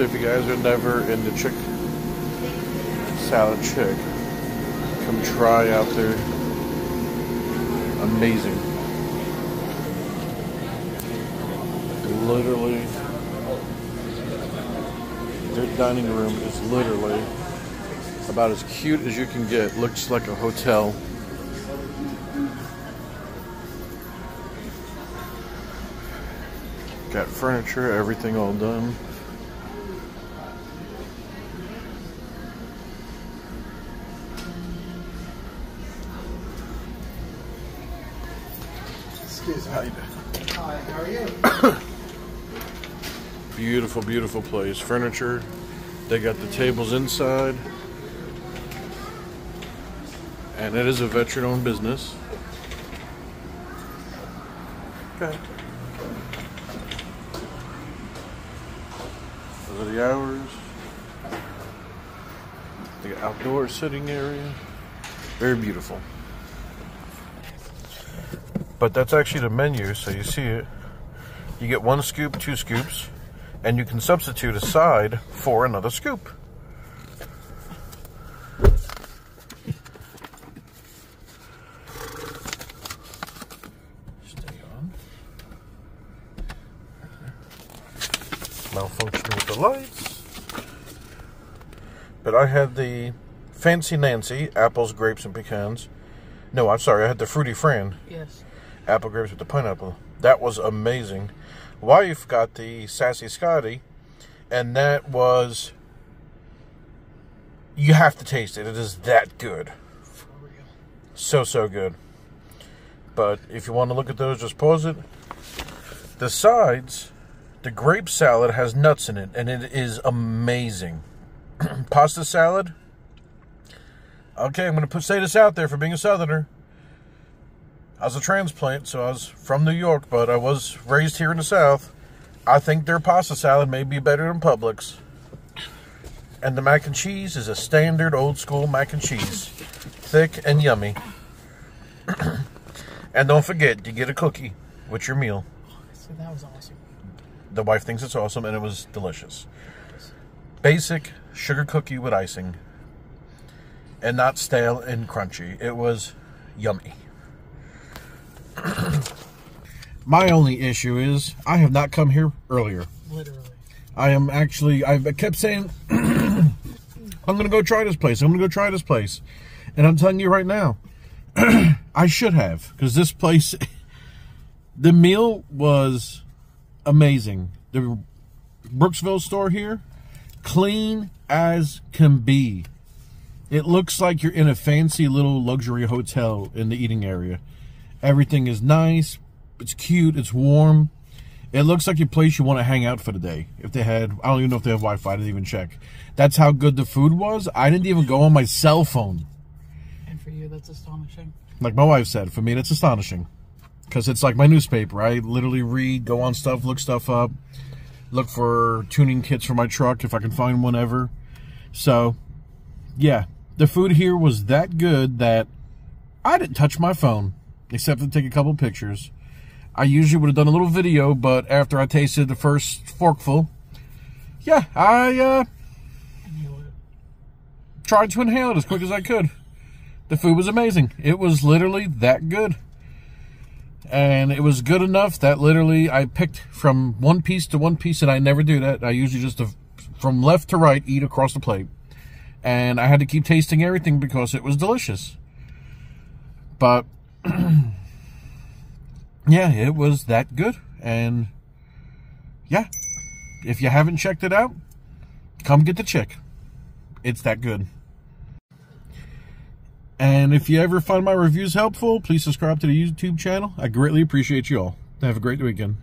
So if you guys are never into Chicken Salad Chick, come try out their amazing. Literally, their dining room is literally about as cute as you can get. Looks like a hotel. Got furniture, everything all done. Excuse me. How you doing? Hi, how are you? Beautiful, beautiful place. Furniture. They got the tables inside. And it is a veteran owned business. Okay. Those are the hours. The outdoor sitting area. Very beautiful. But that's actually the menu, so you see it. You get one scoop, two scoops, and you can substitute a side for another scoop. Stay on. Malfunction with the lights. But I had the Fancy Nancy, apples, grapes, and pecans. No, I'm sorry, I had the Fruity Fran Yes. Apple grapes with the pineapple. That was amazing. Wife got the sassy Scotty, and that was. You have to taste it. It is that good. So so good. But if you want to look at those, just pause it. The sides, the grape salad has nuts in it, and it is amazing. Pasta salad. Okay, I'm going to put say this out there for being a Southerner. I was a transplant, so I was from New York, but I was raised here in the South. I think their pasta salad may be better than Publix. And the mac and cheese is a standard old school mac and cheese. Thick and yummy. and don't forget, to get a cookie with your meal. So that was awesome. The wife thinks it's awesome, and it was delicious. Basic sugar cookie with icing. And not stale and crunchy. It was yummy. My only issue is I have not come here earlier. Literally. I am actually, I kept saying, I'm going to go try this place. I'm going to go try this place. And I'm telling you right now, I should have. Because this place, the meal was amazing. The Brooksville store here, clean as can be. It looks like you're in a fancy little luxury hotel in the eating area. Everything is nice. It's cute. It's warm. It looks like a place you want to hang out for the day. If they had, I don't even know if they have Wi-Fi. I didn't even check. That's how good the food was. I didn't even go on my cell phone. And for you, that's astonishing. Like my wife said, for me, that's astonishing. Because it's like my newspaper. I literally read, go on stuff, look stuff up, look for tuning kits for my truck if I can find one ever. So, yeah, the food here was that good that I didn't touch my phone except to take a couple pictures. I usually would have done a little video, but after I tasted the first forkful, yeah, I uh, tried to inhale it as quick as I could. The food was amazing. It was literally that good. And it was good enough that literally I picked from one piece to one piece, and I never do that. I usually just, uh, from left to right, eat across the plate. And I had to keep tasting everything because it was delicious. But, yeah, it was that good. And, yeah, if you haven't checked it out, come get the chick. It's that good. And if you ever find my reviews helpful, please subscribe to the YouTube channel. I greatly appreciate you all. Have a great weekend.